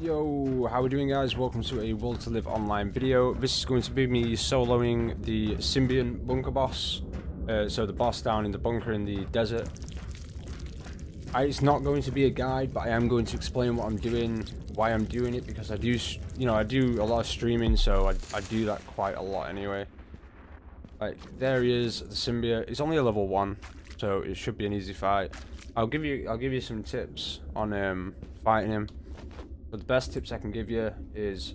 Yo, how we doing guys? Welcome to a Will to Live online video. This is going to be me soloing the Symbiont bunker boss. Uh, so the boss down in the bunker in the desert. I, it's not going to be a guide, but I am going to explain what I'm doing, why I'm doing it, because I do, you know, I do a lot of streaming, so I, I do that quite a lot anyway. Like, there he is, the Symbiont. It's only a level 1, so it should be an easy fight. I'll give you, I'll give you some tips on um, fighting him. But the best tips I can give you is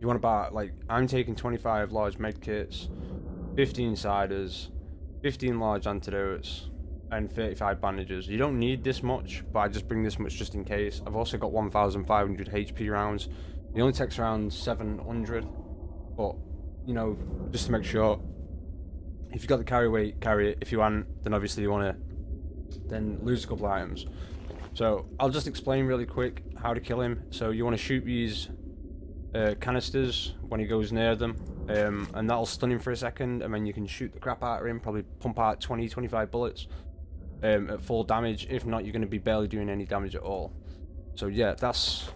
you want to buy, like, I'm taking 25 large medkits, 15 ciders, 15 large antidotes, and 35 bandages. You don't need this much, but I just bring this much just in case. I've also got 1,500 HP rounds. It only takes around 700, but, you know, just to make sure. If you've got the carry weight, carry it. If you haven't, then obviously you want to then lose a couple items. So I'll just explain really quick how to kill him. So you want to shoot these uh, canisters when he goes near them, um, and that'll stun him for a second, and then you can shoot the crap out of him, probably pump out 20, 25 bullets um, at full damage. If not, you're going to be barely doing any damage at all. So yeah, that's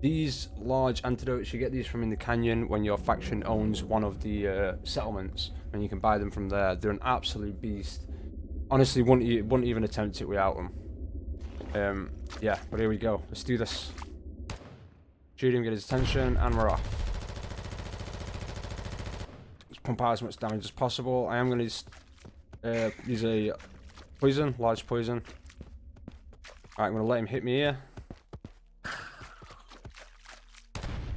these large antidotes. You get these from in the canyon when your faction owns one of the uh, settlements, and you can buy them from there. They're an absolute beast. Honestly, wouldn't, wouldn't even attempt it without them. Um, yeah, but here we go. Let's do this. Shoot him, get his attention, and we're off. Let's pump out as much damage as possible. I am going to uh, use a poison, large poison. Alright, I'm going to let him hit me here.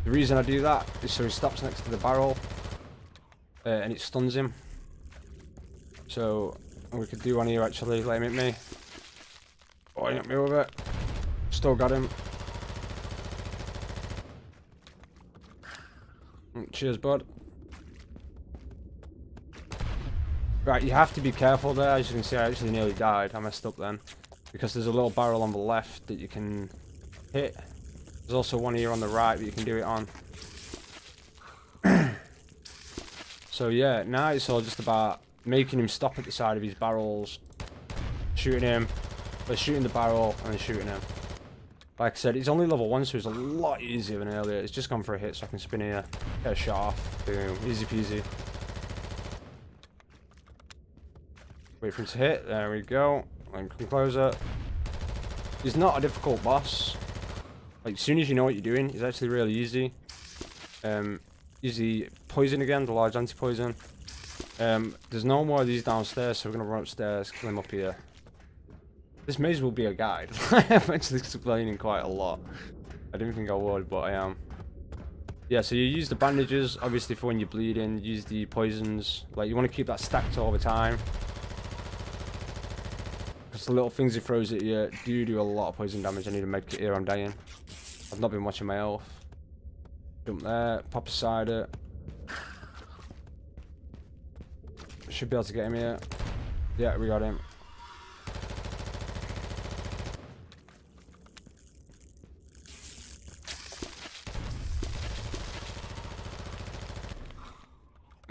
The reason I do that is so he stops next to the barrel uh, and it stuns him. So we could do one here actually, let him hit me. Oh, he hit me with it. Still got him. Cheers, bud. Right, you have to be careful there. As you can see, I actually nearly died. I messed up then. Because there's a little barrel on the left that you can hit. There's also one here on the right that you can do it on. so yeah, now it's all just about making him stop at the side of his barrels, shooting him, by shooting the barrel and shooting him. Like I said, he's only level 1, so it's a lot easier than earlier. It's just gone for a hit, so I can spin here, get a shot off. Boom. Easy peasy. Wait for him to hit. There we go. And come closer. He's not a difficult boss. Like, as soon as you know what you're doing, it's actually really easy. Um, easy poison again, the large anti-poison. Um, there's no more of these downstairs, so we're going to run upstairs, kill him up here. This may as well be a guide. I'm actually explaining quite a lot. I didn't think I would, but I am. Yeah, so you use the bandages, obviously, for when you're bleeding. Use the poisons. Like, you want to keep that stacked all the time. Because the little things he throws at you do do a lot of poison damage. I need a medkit here, I'm dying. I've not been watching my health. Jump there, pop aside it. Should be able to get him here. Yeah, we got him.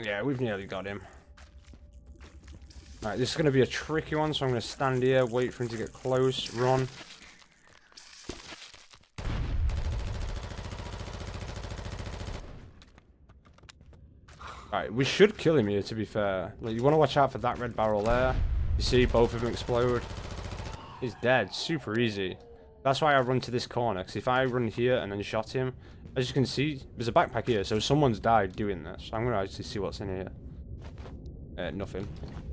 Yeah, we've nearly got him. Alright, this is going to be a tricky one, so I'm going to stand here, wait for him to get close, run. Alright, we should kill him here, to be fair. Like, you want to watch out for that red barrel there. You see both of them explode. He's dead. Super easy. That's why I run to this corner, because if I run here and then shot him, as you can see, there's a backpack here, so someone's died doing this. I'm going to actually see what's in here. Uh, nothing.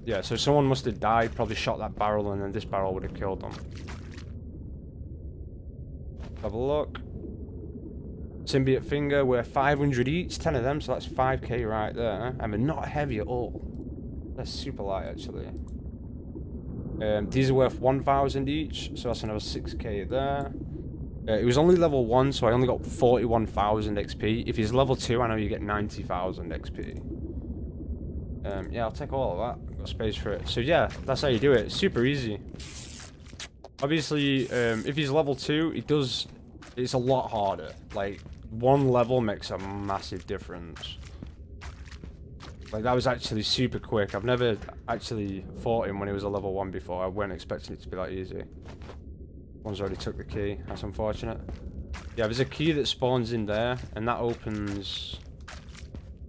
Yeah, so someone must have died, probably shot that barrel, and then this barrel would have killed them. Have a look. Symbiont finger, we're 500 each, 10 of them, so that's 5k right there. And they're not heavy at all. They're super light, actually. Um, these are worth 1,000 each, so that's another 6k there. Uh, it was only level 1, so I only got 41,000 XP. If he's level 2, I know you get 90,000 XP. Um, yeah, I'll take all of that. Got space for it. So yeah, that's how you do it. super easy. Obviously, um, if he's level 2, it does... It's a lot harder. Like, one level makes a massive difference. Like, that was actually super quick. I've never actually fought him when he was a level 1 before. I weren't expecting it to be that easy. One's already took the key. That's unfortunate. Yeah, there's a key that spawns in there, and that opens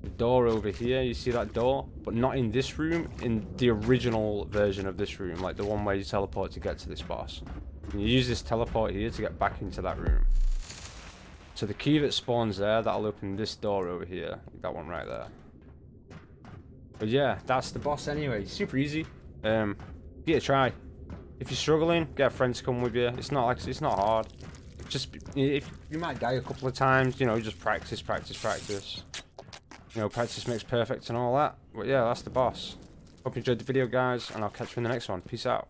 the door over here. You see that door? But not in this room, in the original version of this room, like the one where you teleport to get to this boss. And you use this teleport here to get back into that room. So the key that spawns there, that'll open this door over here. That one right there. But yeah, that's the boss anyway. Super easy. Um, give it a try. If you're struggling, get a friend to come with you. It's not like it's not hard. Just if you might die a couple of times, you know, just practice, practice, practice. You know, practice makes perfect and all that. But yeah, that's the boss. Hope you enjoyed the video, guys, and I'll catch you in the next one. Peace out.